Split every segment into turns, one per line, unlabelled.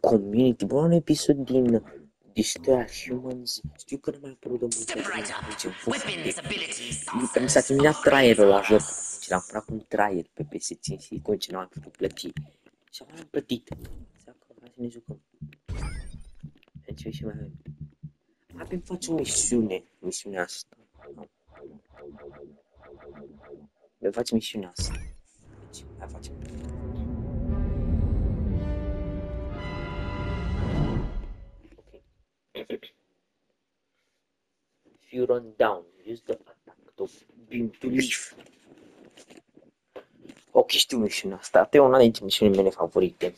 community, bă, un episod din Destroy Humans. Știu că nu mai apărut de multe
Step right up.
aici, am fost
Weapons, abilities,
Mi s-a terminat traierul la joc și l-am cumpărat cu un traier pe PS5 și continuu am putut plăti. Și am plătit. Să că hai să ne jucăm. Deci ce mai avem? Avem face o misiune, misiunea asta. Vei face misiunea asta. Deci, hai facem. If you run down, use the attack to beam to leave. Ok, știu misiunea asta. Asta e una dintre misiunile mele favorite.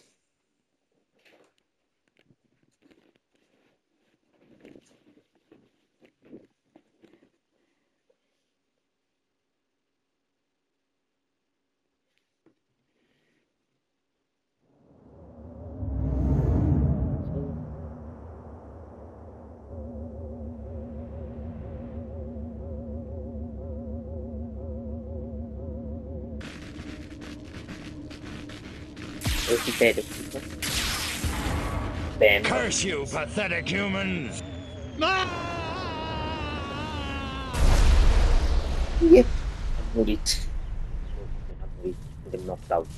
You, pathetic humans!
Yep. Am murit. Am murit. Suntem knocked out.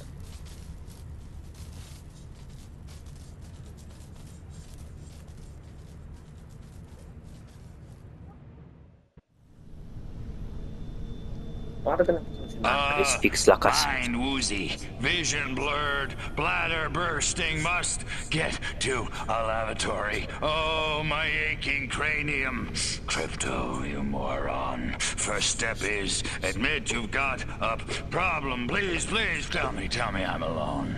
Ah,
uh, la casă.
Mind woozy, vision blurred, bladder bursting, must get to a lavatory. Oh, my aching cranium. Crypto, you moron. First step is admit you've got a problem. Please, please tell me, tell me I'm alone.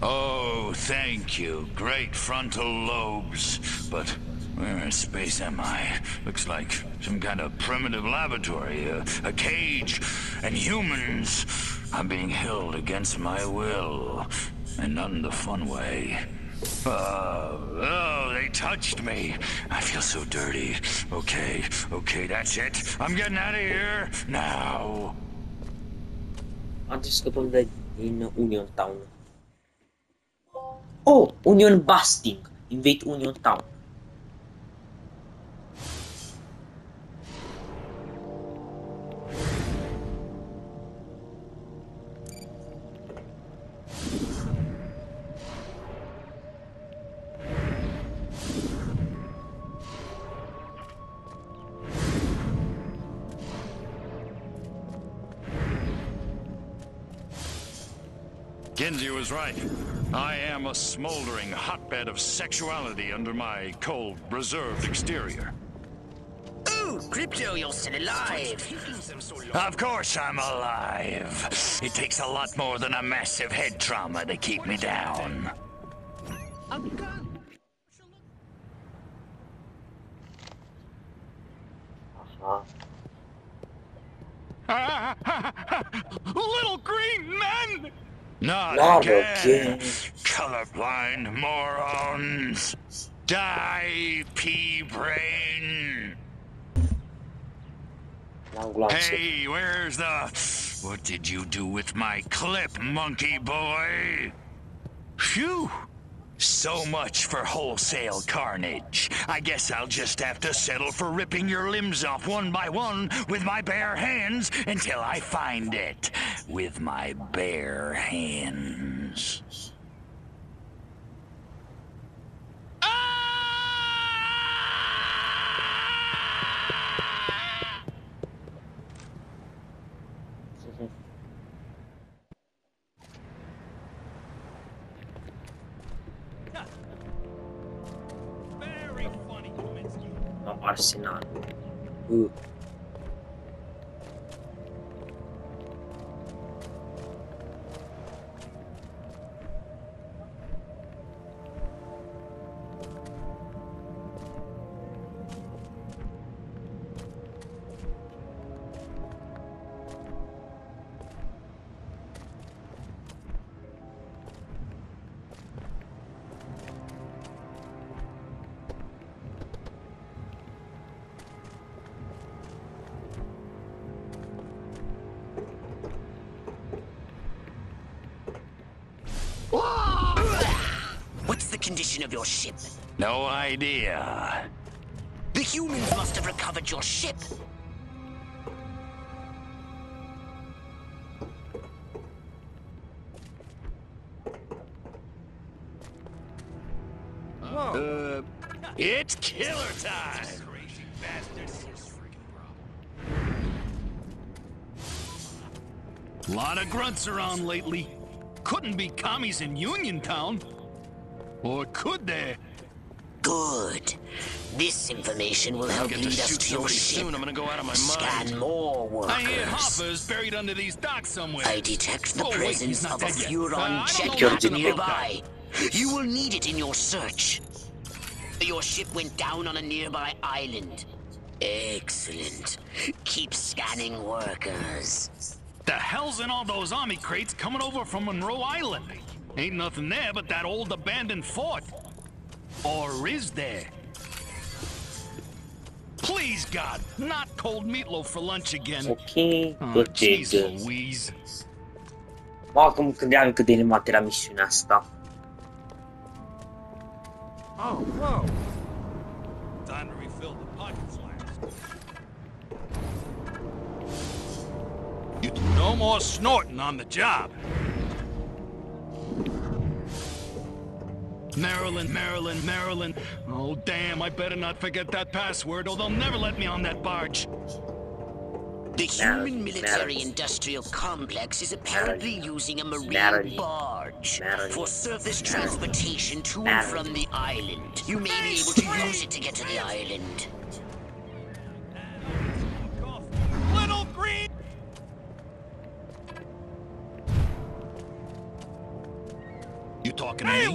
Oh, thank you. Great frontal lobes. But where in space am I? Looks like some kind of primitive laboratory, a, a cage, and humans are being held against my will, and not in the fun way. Oh, oh, they touched me. I feel so dirty. Okay, okay, that's it. I'm getting out of here now.
Am scăpăm de din Union Town. Oh, Union Busting. Invade Union Town.
Kinsey was right. I am a smoldering hotbed of sexuality under my cold, reserved exterior.
Ooh, Crypto, you're still alive.
Of course I'm alive. It takes a lot more than a massive head trauma to keep me down.
Aha.
Little green men! Not,
Not
again.
again.
Colorblind morons. Die, pea brain. Hey, where's the... What did you do with my clip, monkey boy? Phew! So much for wholesale carnage. I guess I'll just have to settle for ripping your limbs off one by one with my bare hands until I find it. With my bare hands.
Uh.
Condition of your ship?
No idea.
The humans must have recovered your ship.
Uh, it's killer time.
Lot of grunts around lately. Couldn't be commies in Uniontown. Or could they?
Good. This information will help lead us to your ship.
soon. I'm gonna go out of my
Scan
mind.
more
I hear
workers.
Hoffa's buried under these docks somewhere.
I detect the
Oh, wait,
presence
not
of a. Furon jet
know
Security
captain
check.
nearby. You will need it in your search. Your ship went down on a nearby island. Excellent. Keep scanning workers.
The hell's in all those army crates coming over from Monroe Island? Ain't nothing there but that old abandoned fort. Or is there? Please, God, not cold meatloaf for lunch again.
Ok,
Oh,
tot e
jeez
gând.
Louise.
Acum gândeam cât de animat era misiunea asta.
Oh, whoa. Time to refill the pockets last. You no more snorting on the job. Maryland, Maryland, Maryland. Oh, damn, I better not forget that password or they'll never let me on that barge.
The human military-industrial complex is apparently using a marine barge for surface transportation to and from the island. You may be able to use it to get to the island.
Little green. You talking
to
I'm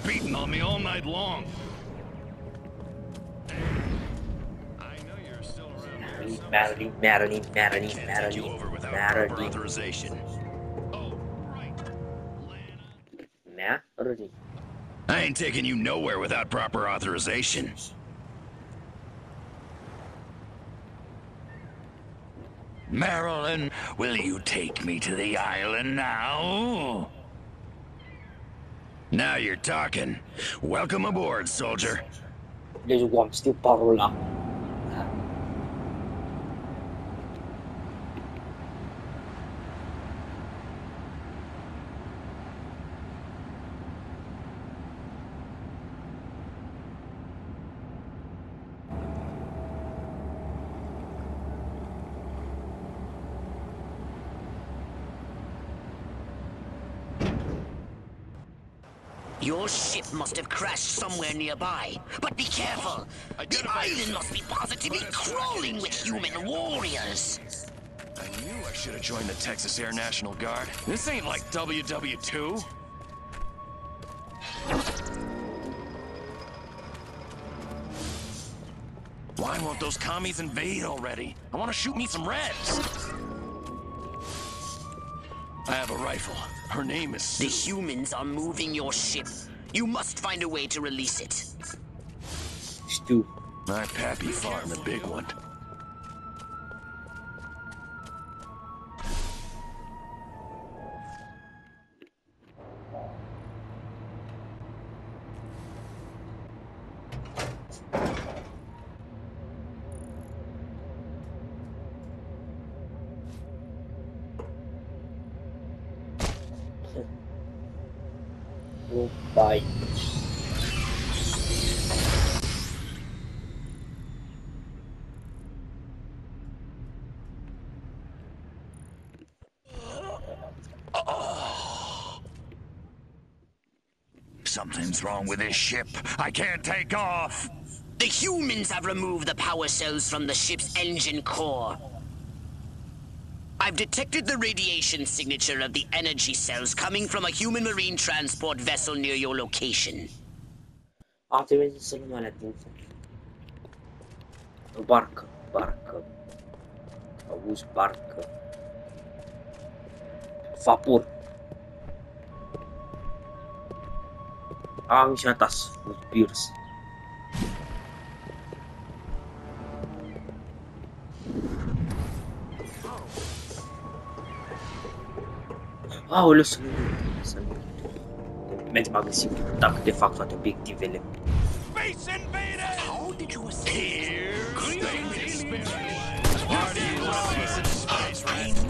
gonna be repeating on me all night long.
I know you're still around.
Marilyn, Marilyn, Marilyn, Marilyn,
take you over without proper authorization.
Oh, right.
Marilyn.
I ain't taking you nowhere without proper authorization. Marilyn, will you take me to the island now? Now you're talking. Welcome aboard, soldier.
Deci am știu parola.
Your ship must have crashed somewhere nearby. But be careful. The island must be positively crawling with human warriors.
I knew I should have joined the Texas Air National Guard. This ain't like WW2. Why won't those commies invade already? I want to shoot me some reds. I have a rifle. Her name is
The humans are moving your ship. You must find a way to release it.
Stu.
My pappy fought in the big one.
Something's wrong with this ship. I can't take off.
The humans have removed the power cells from the ship's engine core. I've detected the radiation signature of the energy cells coming from a human marine transport vessel near your location.
A trebuit să nu mai le ating. Barcă, barcă, Auzi barcă. Vapor. Am misiunea ta, Pierce. Aoleu, să nu să nu Mergem agresiv, dacă te fac toate obiectivele.
Space invaders!
How did you escape?
Look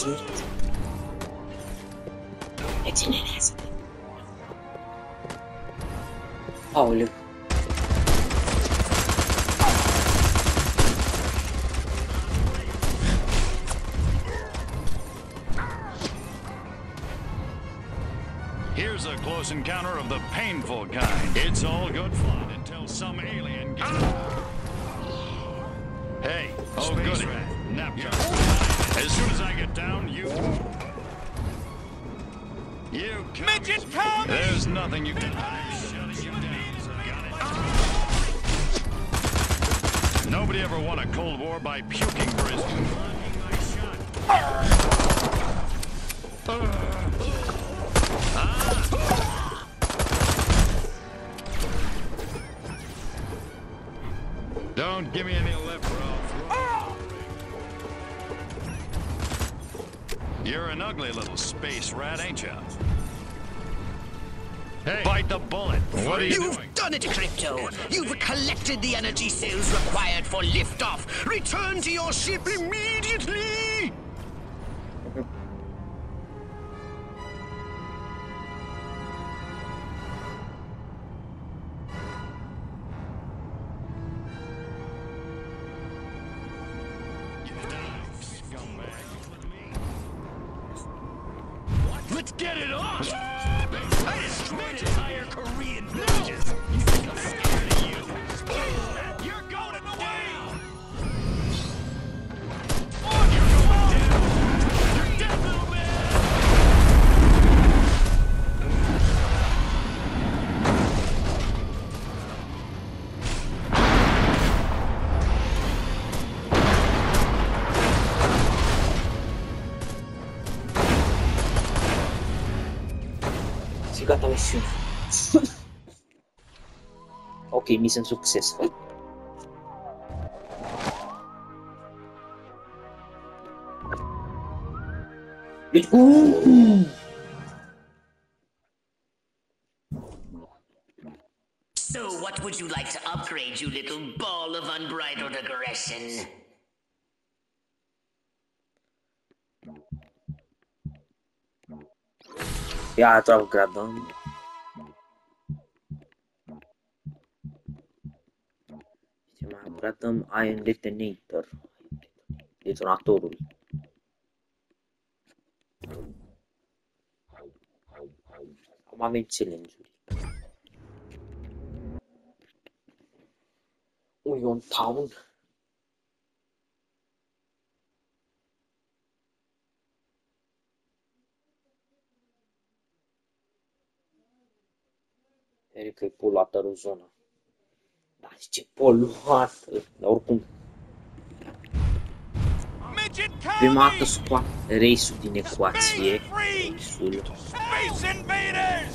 Ține. Reținează. Aoleu.
Here's a close encounter of the painful kind. It's all good fun until some alien gets. Hey, oh goody, nap time. As soon as I get down, you. You midget! There's nothing you can. I'm shutting you down. Nobody ever won a Cold War by puking for his. Don't give me any ugly little space rat, ain't you? Hey, bite the bullet. What are you
You've
doing?
done it, Crypto. You've collected the energy cells required for liftoff. Return to your ship immediately!
Ok, mission successful. Uuuu!
So, what would you like to upgrade, you little ball of unbridled aggression?
Ia, tu upgradăm. Ce mai upgradăm? Iron Detonator. Detonatorul. Acum avem challenge-uri. Union Town. Cred că e poluată zona. Da, ce poluată. Dar oricum,
Midget
prima dată
coming!
scoate reisul din ecuație.
Space
Reisul.
Space invaders!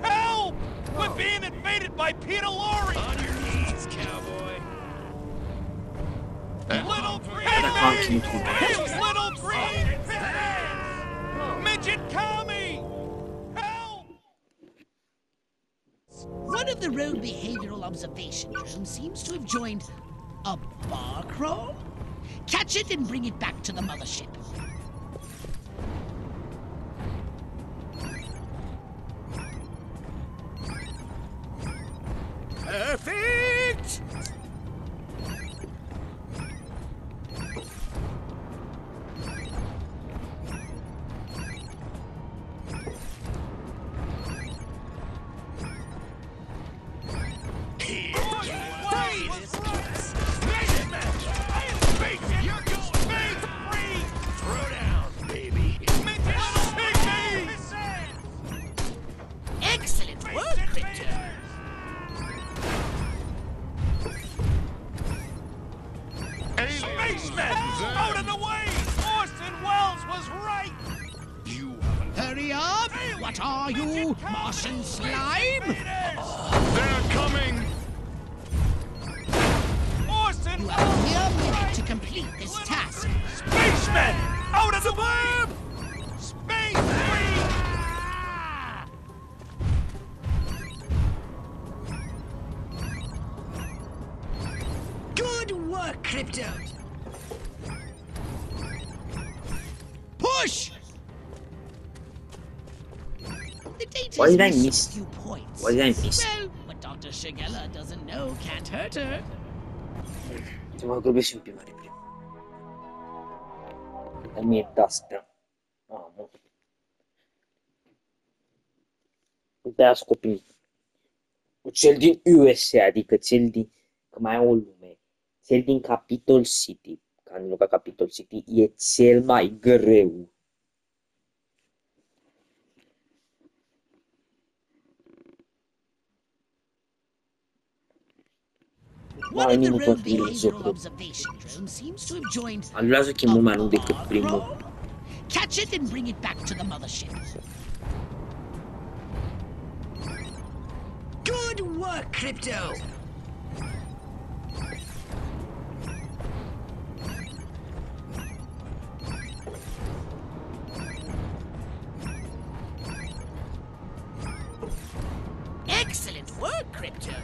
Help! We're being invaded by Peter Lorre! On your knees, cowboy! Little green
Dacă am ținut un
Little green Midget commie!
One of the road behavioral observation rooms seems to have joined A bar crawl? Catch it and bring it back to the mothership. Good Crypto. Push! The data's
Why did I miss-
a few points.
Why did I miss?
Well, what Dr. Shigella doesn't know can't hurt her.
Să mă grăbesc un pic mai repede. Dar oh, mie task, da. Mamă. De-aia scopim. Cu cel din USA, adică cel din... Că mai au o lume. Cel din Capitol City, ca nu ca Capitol City, e cel mai greu.
One
Mai
of the
minutul
rogue
din
behavioral
jocul.
observation drones seems to have joined
Am durează că e mult mai lung decât primul.
Catch it and bring it back to the mothership. Good work, Crypto. Crypto.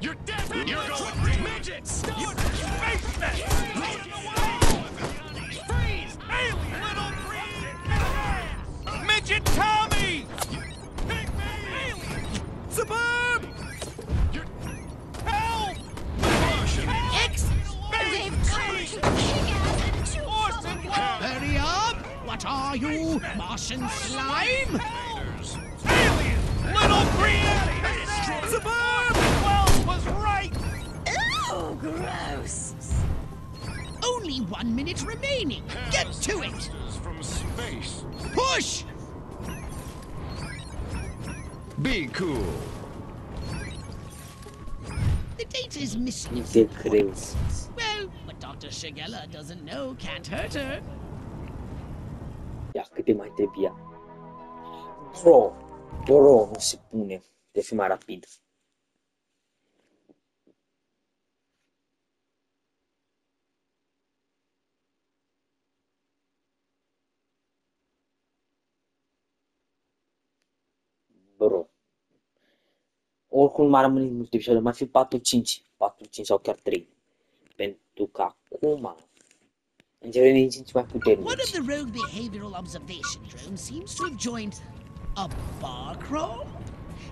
You're dead! You're going midget! Stop! Spaceman! Freeze! Alien little green! Midget Tommy! Pygmy! Suburb! You're... Help!
Excellent.
They've come to kick Orson Welles!
Hurry up! What are you, Martian slime?
Alien! Little green! Suburb! Welles was right!
Oh, gross.
Only one minute remaining. Get to it.
From space.
Push!
Be cool.
The data is missing. a
De
few
greu.
points. Well, what Dr. Shigella doesn't know can't hurt her.
Yeah, Ia, câte mai trebuia? Bro, bro, nu se pune. De fi mai rapid. Bro. Oricum mai rămâne multe episoade, mai fi 4, 5, 4, 5 sau chiar 3. Pentru că acum începem din ce în ce mai
One
puternici.
of the rogue behavioral observation drones seems to have joined a bar crawl.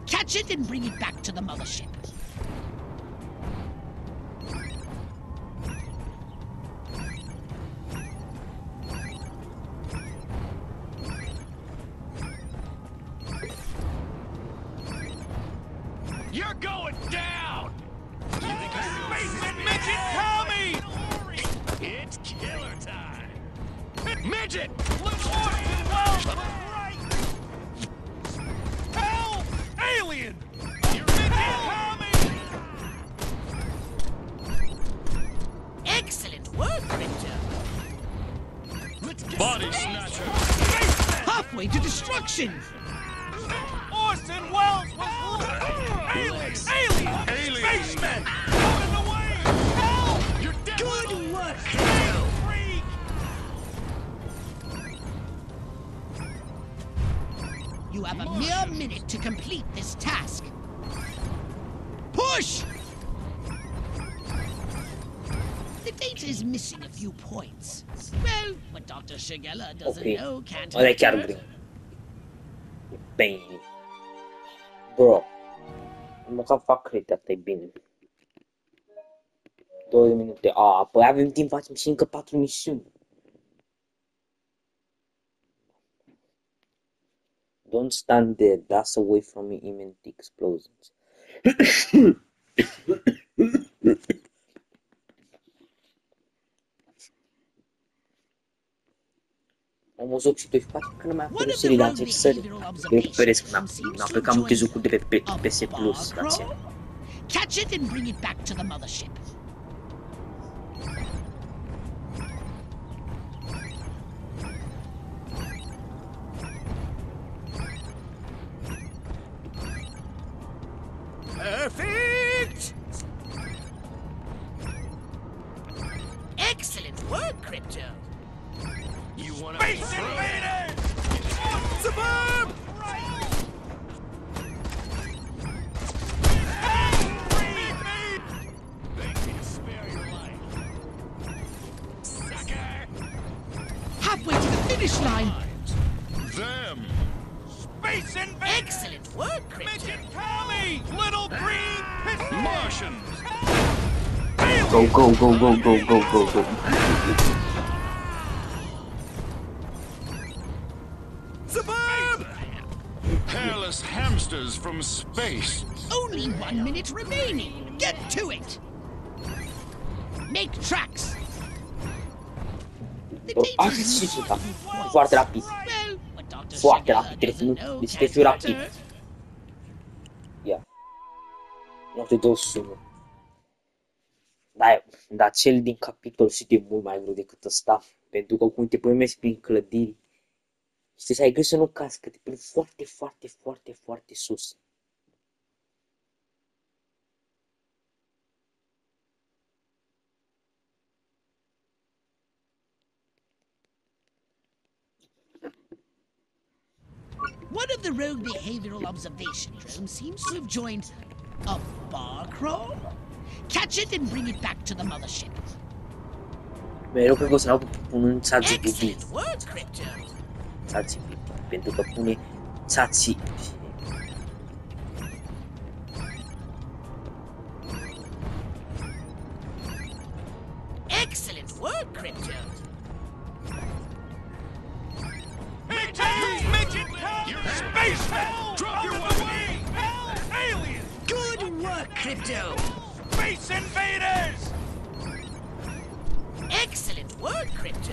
Catch it and bring it back to the mothership.
You're going down! Midget Tommy! It's killer time! Midget! Body snatcher!
Halfway to destruction.
Orson Welles was right! Alien! Alien! Alien! Spaceman! Out of the way! Help! You're dead!
Good work,
Crypto!
You have a mere minute to complete this task. Push! The data is missing a few points. Well, what Dr. Shigella doesn't
Ok.
know can't
Ăla e
hurt
chiar
her.
greu. E pain. Bro. Măcar fac credit, asta e bine. Două de minute. A, păi avem timp, facem și încă patru misiuni. Don't stand there, that's away from me imminent explosions. Am văzut și doi faci că nu mai
One
apărut
of the
serii la
rogue
acest sări.
behavioral
Eu recuperez când am,
observations
am
seems
plecat
to
multe
join
jucuri de pe P-
a
PS Plus,
bar
stația.
crawl. Catch it and bring it back to the mothership.
Space invaders! Suburb!
Halfway to the finish line.
Them! Space invaders!
Excellent work, Crypto.
Midget Callie! Little green piss-
Martians!
Go, go, go, go, go, go, go, go.
Only one minute remaining. Get to it. Make tracks. The
Oh,
data
ah,
is
sì,
missing
sì,
a
sì.
few points.
Foarte rapid.
Well, what Dr.
Foarte
Shigella
rapid,
doesn't
trebuie
know
să deci
can't
trebuie
hurt
rapid.
her.
Ia. 921. Da, dar cel din capitol și e mult mai greu decât ăsta. Pentru că cum te pui prin clădiri. Și să ai grijă să nu cazi, că te prind foarte, foarte, foarte, foarte sus.
One of the rogue behavioral observation drones seems to have joined a bar crawl. Catch it and bring it back to the mothership.
Mereu cred că o să iau punând țații
Excellent work, Crypto.
Țații bubii. Pentru că pune țații.
Excellent work, Crypto.
Crypto.
Space invaders!
Excellent work, Crypto.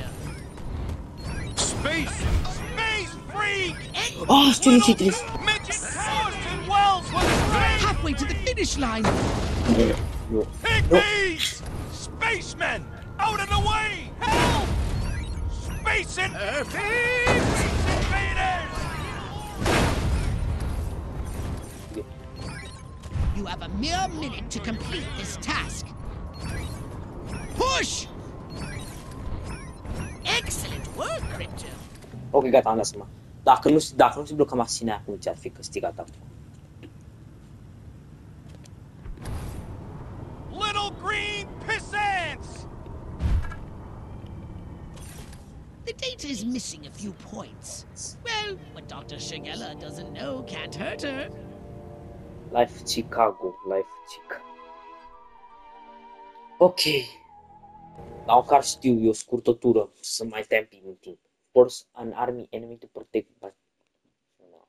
Space!
Space freak!
Știu nu ce trebuie.
Midget Orson Welles was great!
Halfway to the finish line.
Nu.
Pygmies! Spacemen! Out of the way! Help! Space invaders!
Have a mere minute to complete this task. Push! Excellent work, Crypto.
Ok, gata, am lăsat Dacă nu, dacă nu se bloca mașina acum, ce ar fi câștigat acum?
Little green pissants!
The data is missing a few points. Well, what Dr. Shigella doesn't know can't hurt her.
Life Chicago, Life Chica. Ok. La măcar știu, e o scurtătură, să mai stai un pic în timp. Force an army enemy to protect but... No.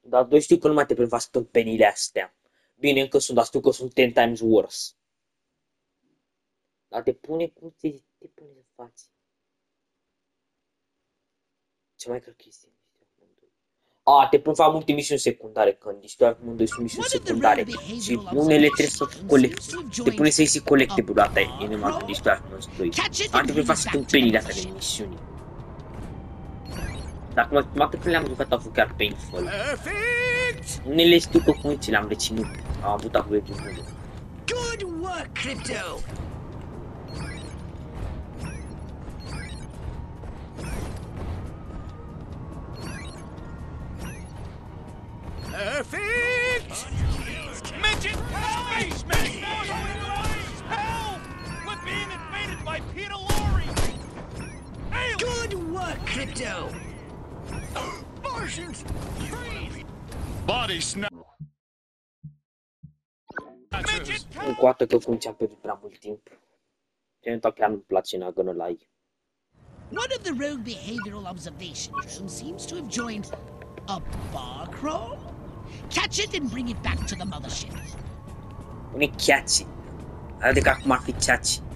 Dar doi știu că nu mai te prind fac tâmpenile astea. Bine încă sunt, dar știu că sunt 10 times worse. Dar te pune cum te, te pune să faci. Ce mai cred chestii? A, te pun fac multe misiuni secundare, când niște amândoi sunt misiuni
One of the
secundare.
rogue
Și
behavioral
unele trebuie să
observations
colecti.
seems to have
Te
joined
pune să ieși collectible data
a
inima
bar
niște amândoi.
Catch it
Ar
and
trebui
bring
fac
it
și
back to the
tâmpenile astea de
mothership.
misiuni. Dar acum, toate când le-am jucat au fost chiar painful.
Perfect!
Unele știu că cum ce le-am reținut. Am avut acolo de bune.
Good work, Crypto.
Încoată că cum ți-am pierdut prea mult timp. Gen, chiar nu-mi place, n gonna lie.
One of the rogue behavioral observation drones seems to have joined a bar crawl. Catch it and bring it back to the mothership.
Unii chiaci. Adică acum ar fi ceaci.
Beg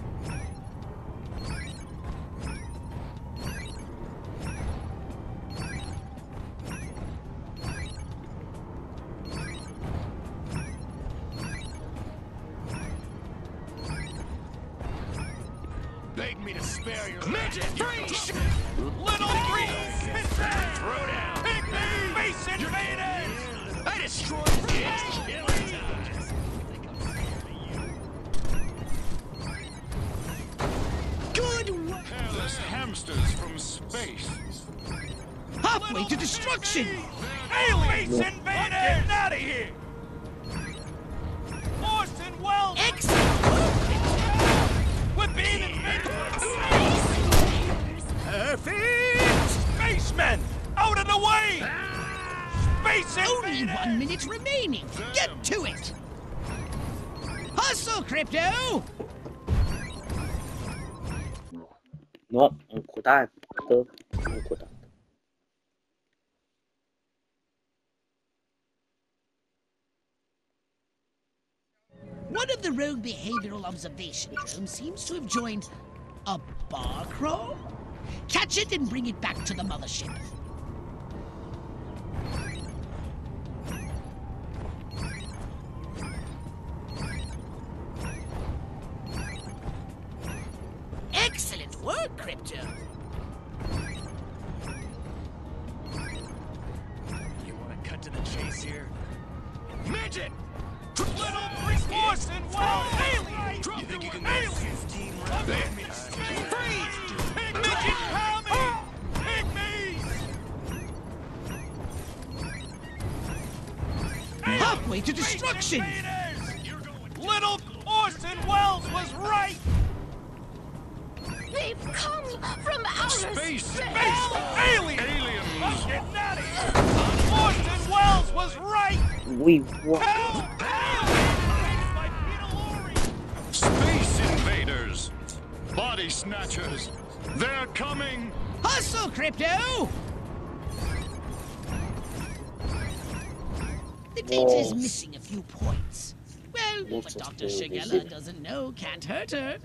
space!
Halfway to destruction!
Aliens invaders! Get out of here! Orson Welles!
Excellent work!
We're being invaded! Perfect! Spacemen! Out of the way! Space
Only one minute remaining. Get to it! Hustle, Crypto!
Nu, încă o dată. Încă o dată.
One of the rogue behavioral observation drones seems to have joined a bar crawl. Catch it and bring it back to the mothership. Excellent work, Crypto. Destruction!
Little Orson Welles was right!
They've come from outer
Space!
space.
Space! Alien! Aliens! I'm getting out of here! Orson Welles was right!
Ui, what?
Help! Help! By Peter Lorre! Space invaders! Body snatchers! They're coming!
Hustle, Crypto!
Whoa.
missing a few points. Well, what Dr.
spoil,
Shigella doesn't know can't hurt her.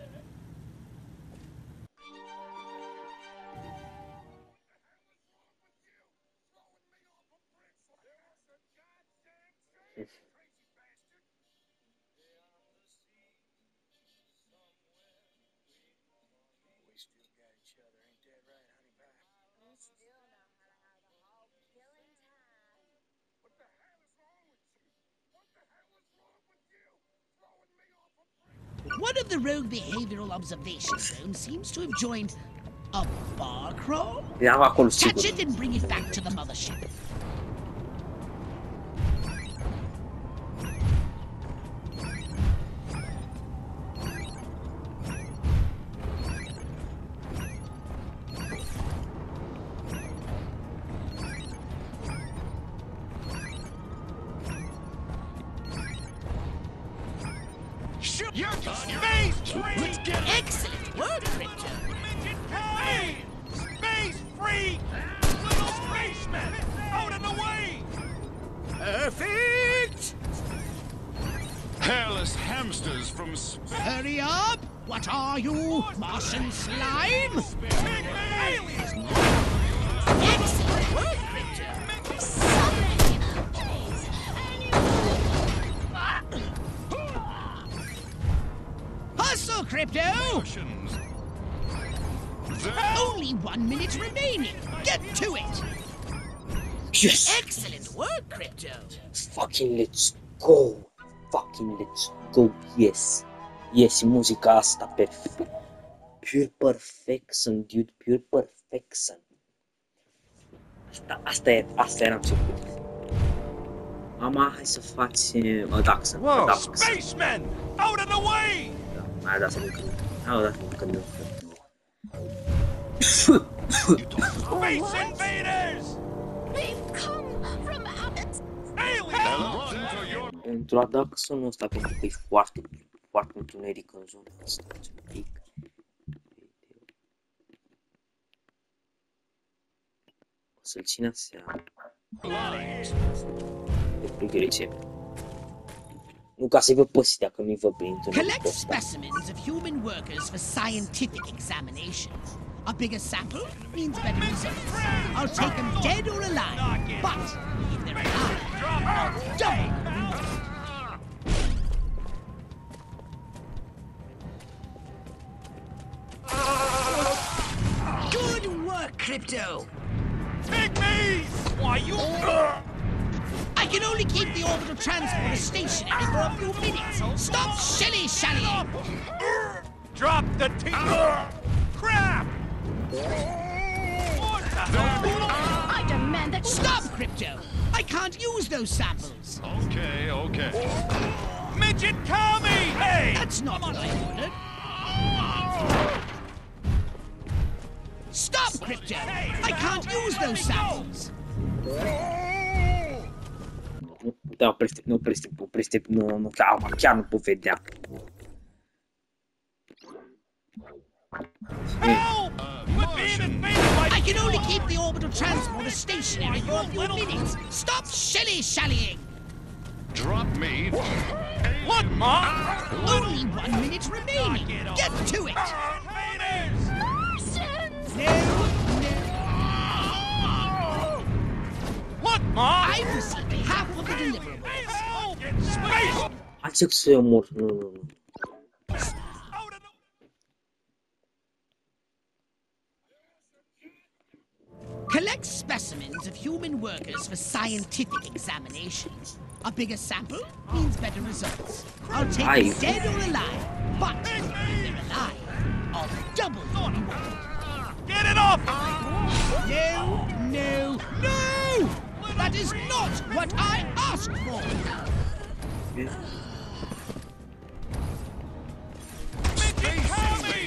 Of the rogue behavioral observation drones seems to have joined a bar crawl. Catch it and bring it back to the mothership.
Hairless hamsters from space.
Hurry up! What are you, Martian slime?
Aliens!
Excellent work, Crypto. Hustle, Crypto! Only one minute remaining. Get to it.
Yes!
Excellent work, Crypto.
Fucking let's go! Fucking let's go! Yes! Yes, muzica asta perfect. Pure perfection, dude, pure perfection. Asta, asta e, asta era început. Mama, hai să faci uh, Daxon.
Whoa!
Daxon.
Spacemen! Out of the way!
Da, mai a dat să lucrăm. Au dat un când
Space invaders!
They've come from out.
Aliens!
Pentru a da sonul ăsta pentru că e foarte, foarte întuneric în zona asta. Un pic. O să-l țin seara. Pentru ce? Nu ca să-i văd păstea, că nu-i văd prin întuneric
Collect
ăsta.
specimens of human workers for scientific examination. A bigger sample means better results. I'll take them dead or alive, but if they're alive, I'll double
Good work, Crypto.
Pygmies! Why, you...
I can only keep the orbital transporter stationary for a few minutes. Stop shilly-shallying!
Drop the teeth! Crap! What?
I demand that
Stop, Crypto! I can't use those samples.
Okay, okay.
Midget commie! Hey!
That's not what I ordered. Stop, Crypto! I can't use those samples.
Da, oprește, nu oprește, oprește, nu, nu, chiar, chiar nu pot vedea.
Help! We're being invaded by...
I can only keep the orbital transporter stationary for a few minutes. Stop shilly-shallying!
Drop me.
What, Ma?
Only one minute remaining. Get to it!
Invaders!
Martians!
No, no.
What, Ma?
I've received half of the deliverables.
Help! Space!
Încerc să-i omor, nu, nu, nu.
Out of the...
Collect specimens of human workers for scientific examinations. A bigger sample means better results. I'll take them
Alive.
dead or alive, but if they're alive, I'll double the reward.
Get it off!
No, no, no! That is not what I asked for!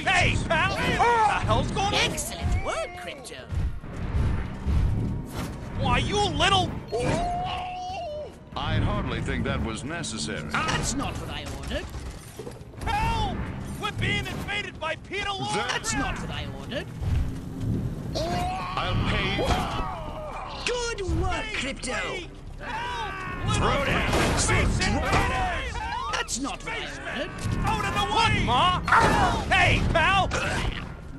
Hey, pal! What the hell's going on?
Excellent work, Crypto.
Why, you little...
I'd hardly think that was necessary.
That's not what I ordered.
Help! We're being invaded by Peter Lorre!
That's not what I ordered.
I'll pay.
Good work, Crypto.
Throw down! Invaders!
That's not ordered.
Out of the way! Ma? Hey, pal!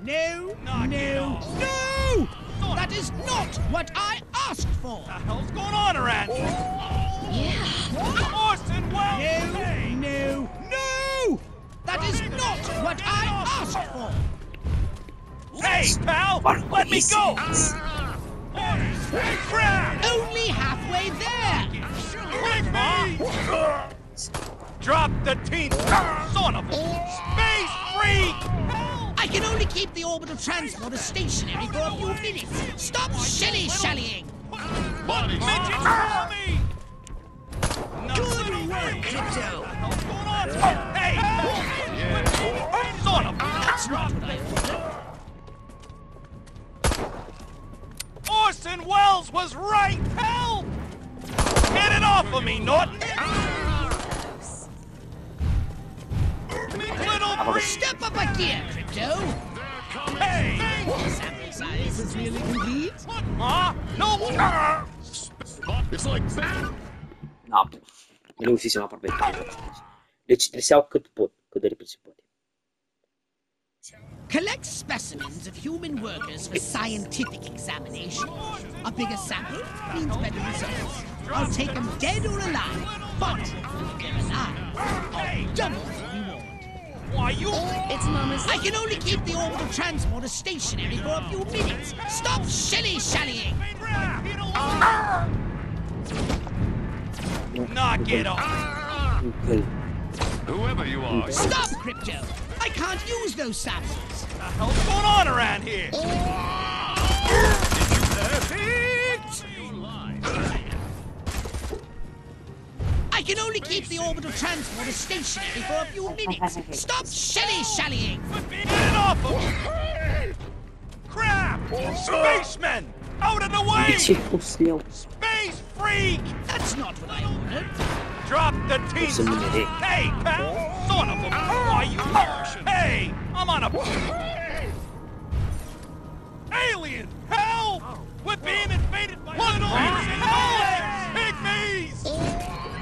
No,
it
no, no! That is not what I asked for!
What the hell's going on around here? Yeah. Orson Welles!
No, no, no! That is not what I asked for!
Hey, pal!
What
Let me go! Hey, crap!
Only halfway there!
Quick, Ma! Drop the teeth! Son of a... Space freak!
I can only keep the orbital transporter stationary for a few minutes. Stop shilly-shallying!
Midget commie! Ah.
Good work, Crypto.
What's going on? Hey! Son of a...
That's not what I ordered.
Orson Welles was right! Help! Get it off of me, Norton! Little!
Step up a gear, Crypto!
Hey!
Sample size is nearly complete.
What, Ma? No!
It's like that.
Da, reușisem aproape tot. Deci trebuie să iau cât pot, cât de repede se poate.
Collect specimens of human workers for scientific examination. A bigger sample means better results. I'll take them dead or alive, but if they're alive, I'll double the reward.
Why, you...
Oh, it's Mama's.
I can only keep the orbital transporter stationary for a few minutes. Stop shilly-shallying!
Knock it off!
Whoever you are,
Stop, Crypto! I can't use those samples.
What the hell's going on around here?
I I can only keep the orbital transporter stationary for a few minutes. Stop shilly-shallying!
Get it off of! Crap! Oh. Spacemen! Out of the way!
Ce poți iau?
Space freak!
That's not what I ordered.
Drop the T.
Să nu ne
Hey, pal! Son of a... Ah. Why you... Ah. Hey! I'm on a... Alien! Help! Oh. We're being invaded by little help! Pygmies!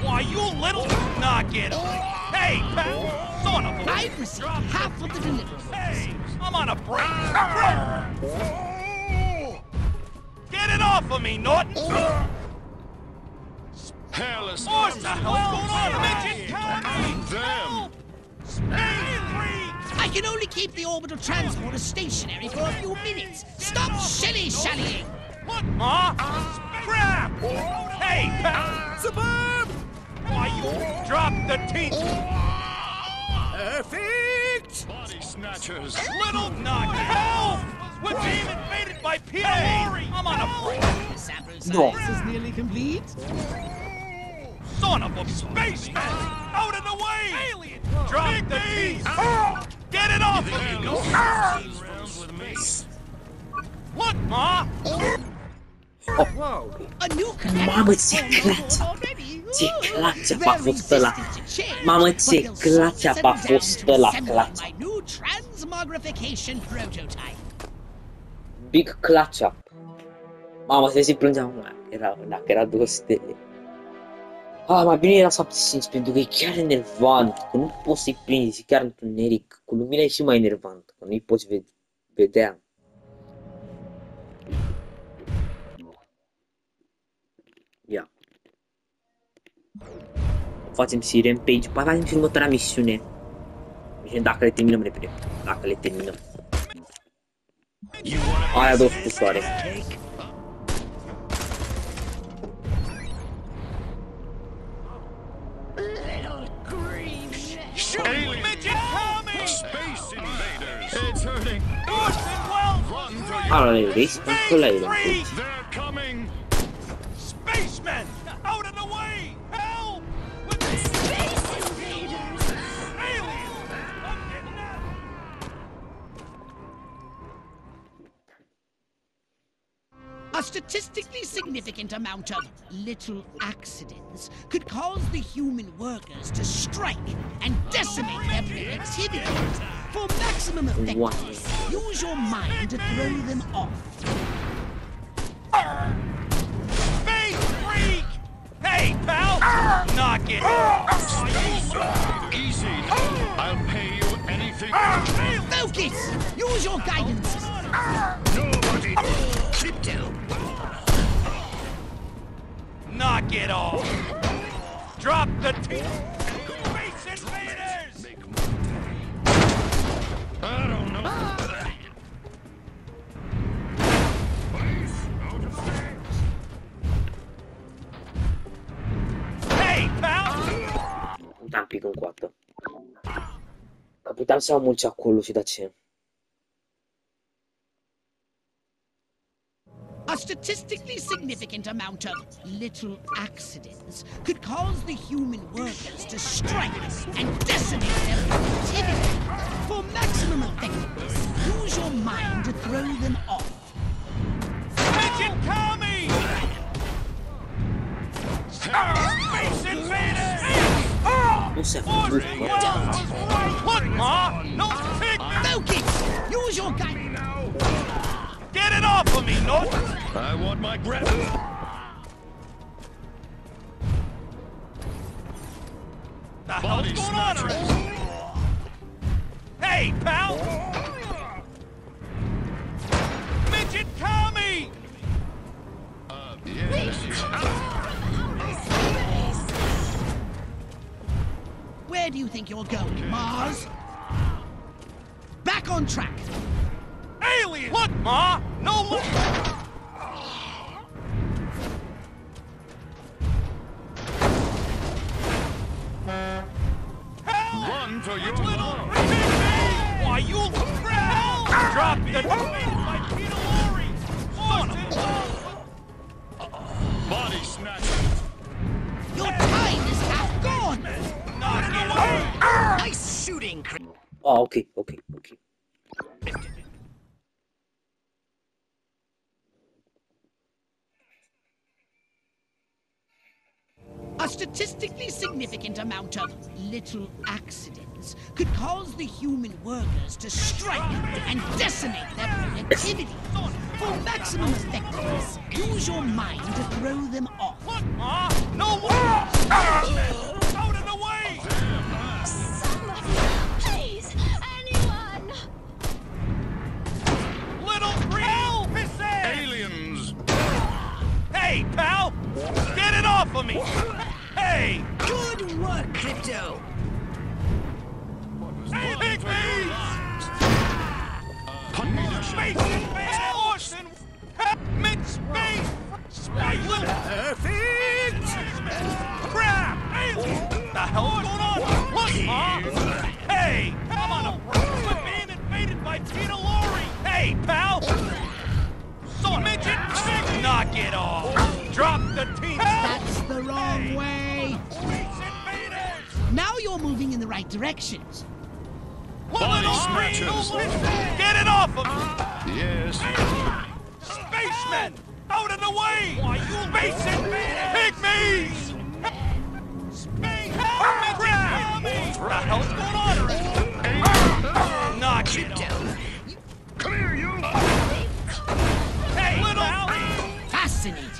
Why, you little... Knock it off! Hey, pal! Son of a...
I've received half of the deliveries.
Hey! I'm on a break! Ah. Get it off of me, Norton!
Hairless
What the hell's going on? Midget, help me!
Them.
I can only keep the orbital transporter stationary for a few minutes. Stop shilly-shallying!
What, Ma? Crap! Hey, pal! Suburb! Why, you dropped the teeth! Perfect!
Body snatchers.
Little nut! Help! We're being invaded by PLR! I'm on a break!
No.
size is nearly complete.
Son of a spaceman! Out of the way! Alien! Drop the teeth! Get it off of me! What, ah. Ma?
A new
Mamă,
is
ce
on board
clață!
already.
Ce clață a
Very
fost ăla!
resistant to change,
Mamă,
but
ce
they'll
clață a
settle down
fost
to
ăla,
assembling
clață!
My new transmogrification prototype.
Big clutch up. Mamă, să zi plângeam, mă, era, dacă era două stele. Ah, mai bine era 75 pentru că e chiar enervant, că nu poți să-i prinzi, e chiar întuneric. Cu lumina e și mai enervant, că nu-i poți ve- vedea. Ia. Facem și rampage, mai facem și următoarea misiune. Misiune dacă le terminăm repede, dacă le terminăm.
Hurting.
Orson Welles!
Run to your...
Allora, le rischi ancora le
Freak!
They're coming.
Spacemen!
Statistically significant amount of little accidents could cause the human workers to strike and decimate their productivity. For maximum effectiveness, use your mind to throw them off.
Space freak! Hey, pal! Knock it off!
Easy. I'll pay you anything. Ah!
Focus! Use your guidance!
Nobody.
Crypto.
Knock it off! Drop the! Space invaders!
I don't know.
Hey, pal!
Coată. Că puteam să iau mulți acolo și de ce.
A statistically significant amount of little accidents could cause the human workers to strike and decimate their productivity. For maximum effectiveness, use your mind to throw them off.
Midget Kami! Space invaders!
Nu se
Orson
făcut
Welles was right! Look, Ma! No pigmen!
Focus! Use your guidance!
Get it off of me, Norton!
I want my gravity.
The hell's going on around Hey, pal! Midget Kami!
Uh, yes.
Where do you think you're going, Mars? Back on track!
alien! Look, Ma! No look!
Run to your
little Why, you look! Drop the.
Body snatcher!
Your time is gone!
Ah! Shooting!
Oh, okay, okay, okay.
A statistically significant amount of little accidents could cause the human workers to strike and decimate their productivity. For maximum effectiveness, use your mind to throw them off.
Huh? No way! Out of the way!
Somebody, please, anyone!
Little green!
Aliens!
Hey, pal! Get it off of me! Hey!
Good work, Crypto.
Hey, pygmies! Space invasion! Orson! Mid space! Space! Perfect! Crap! Hey! What the hell's going on? What, huh? Hey! I'm on a we're being invaded by Peter Lorre! Hey, pal! Son midget! Knock it off! Drop the team!
That's the wrong way. Now you're moving in the right directions.
Little
snatchers.
green- Get it off of me!
Yes.
Spacemen! Out of the way! Why, you Space invaders! Pygmies! Space! Help me! What the hell's going on? Knock it off!
Come here, you!
Hey, little!
Fascinating.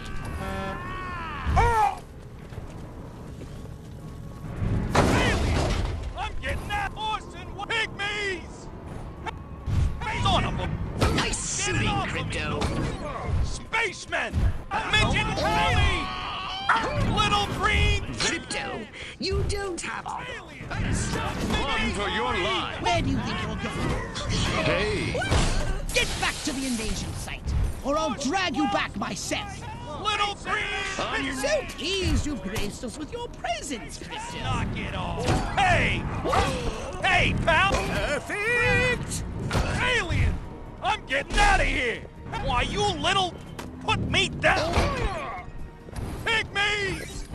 Get it
shooting,
off of me.
Crypto.
Spacemen! Midget Tommy! Little green...
Crypto, you don't have...
Alien!
Run for your life!
Where do you think you're going?
Hey!
Get back to the invasion site, or I'll drag you back myself.
Little green...
I'm so pleased you've graced us with your presence, Crypto.
Knock it off! Hey! Hey, pal! Perfect! Alien! I'm getting out of here! Why, you little... Put me down! Pygmies!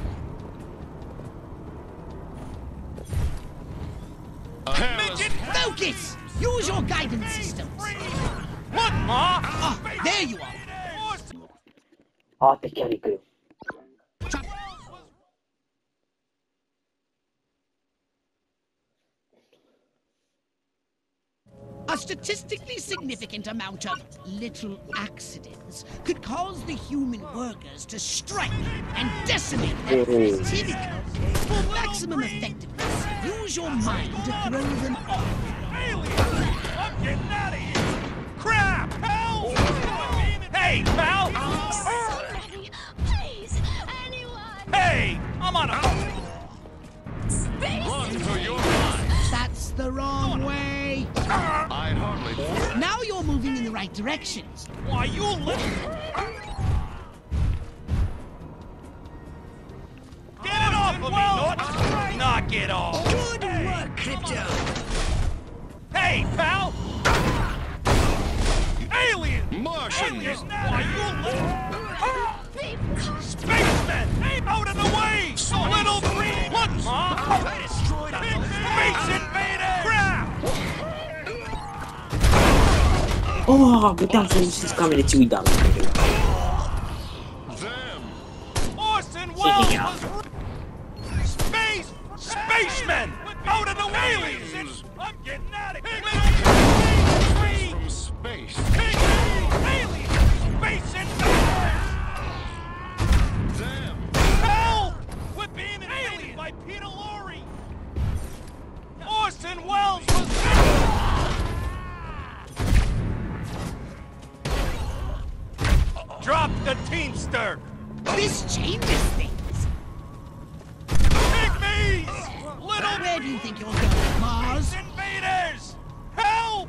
Uh, Midget!
Focus! Use your guidance systems!
What, Ma?
Ah, there you are!
あってキャリクよ。
A statistically significant amount of little accidents could cause the human workers to strike and decimate their productivity. For maximum effectiveness, use your mind to throw them off.
Alien! I'm getting out of here! Crap! Help! Hey, pal!
Somebody, please, anyone!
Hey! I'm on a...
Space!
Run for your life!
That's the wrong way.
I'd hardly...
Now you're moving in the right directions.
Why, you little... Get it off of me, Nort! Knock it off!
Good work, Crypto.
Hey, pal! Alien!
Martians!
Why, you little...
They've!
Spacemen! Hey, out of the way! Little green... What, Ma?
beach invaded! O, wiedziałem,
że
ściskamy leci
i
damy. Space! Spacemen! Out of the wheelies! I'm getting out of here!
From space!
Aliens! Space invaders! Help! We're being invaded by penal Welles was... Drop the Teamster!
This changes things.
Pygmies! Little
Where do you think you're going, Mars?
invaders! Help!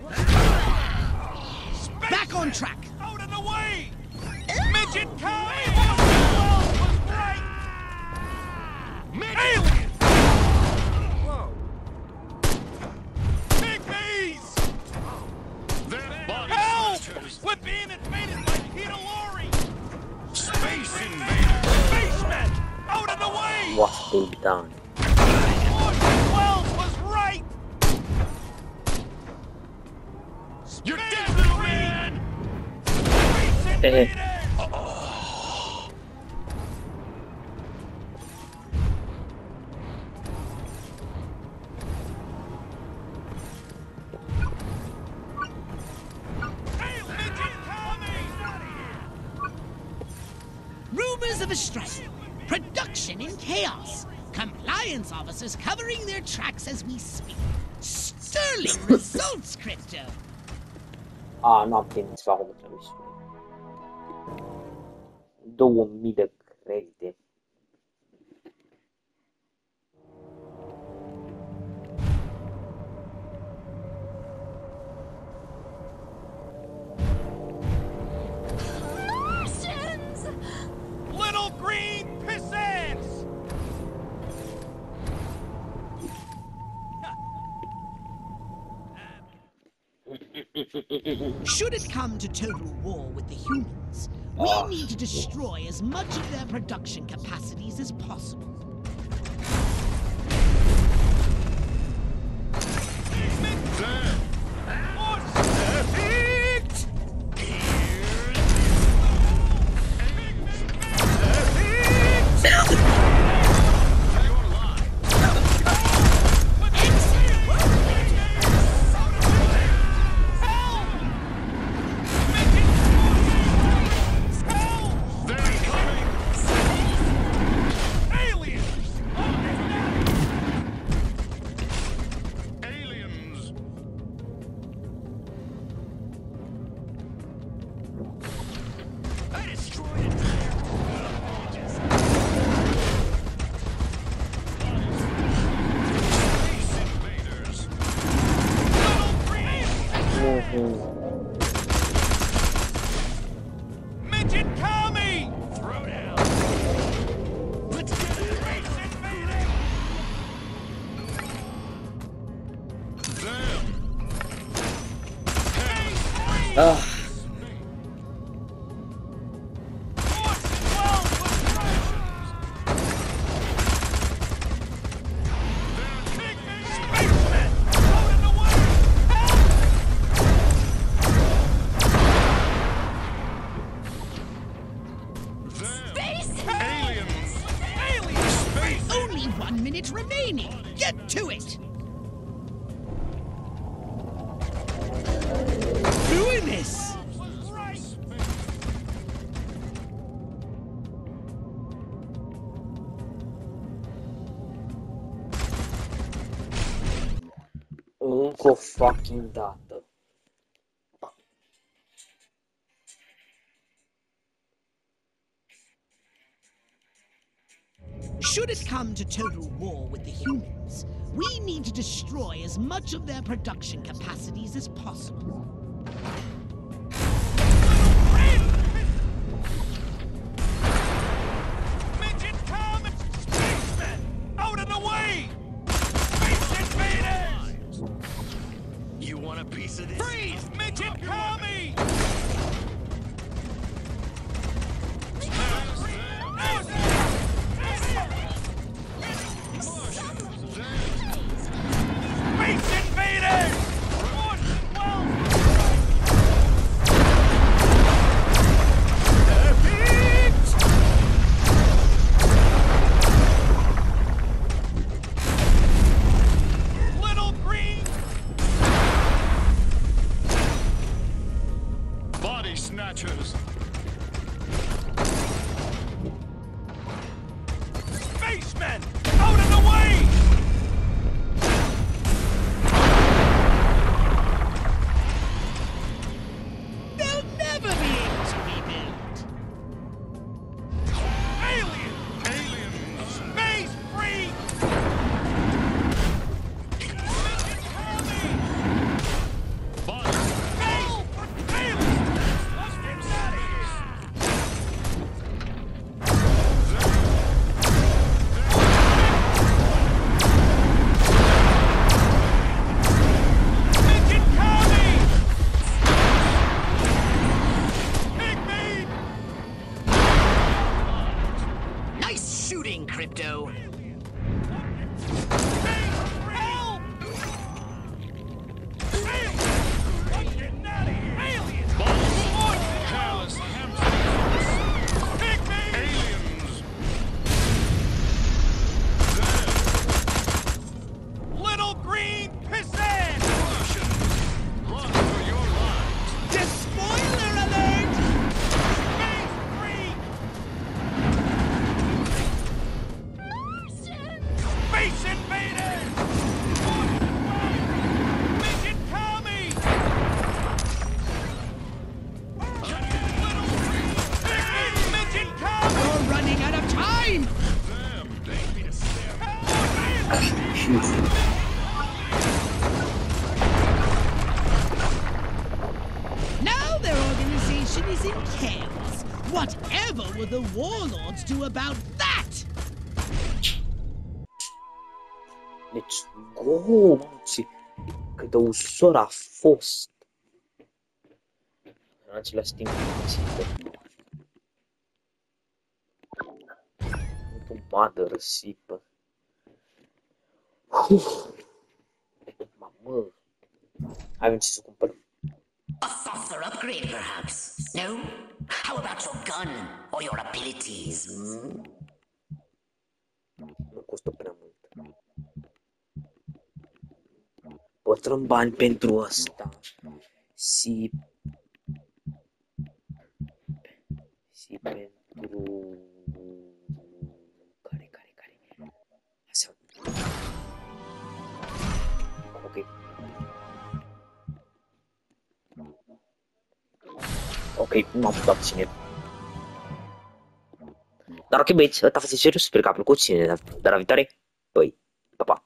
Space
Back on track.
Out of the way! Midget! Orson Welles was right! Alien!
came down. Right. You're dead, little man! Sterling results, Crypto.
a, nu am primit să fac o misiune.
Should it come to total war with the humans, we
Ah.
need to destroy as much of their production capacities as possible.
Ah,
come to total war with the humans, we need to destroy as much of their production capacities as possible. Do about that?
Let's go, mamci. Cât de ușor a fost. În același timp, pomadă răsipă. Uf. Mamă. Avem ce să cumpărăm.
A softer upgrade, perhaps? No? How about your gun or your abilities? hmm?
Costă prea mult. Păstrăm bani pentru asta. Și... Și pentru... Ok, m-am putut ține. Dar ok, băieți, ăsta a fost serios, sper că a plăcut cine, dar la viitoare, băi, pa, pa.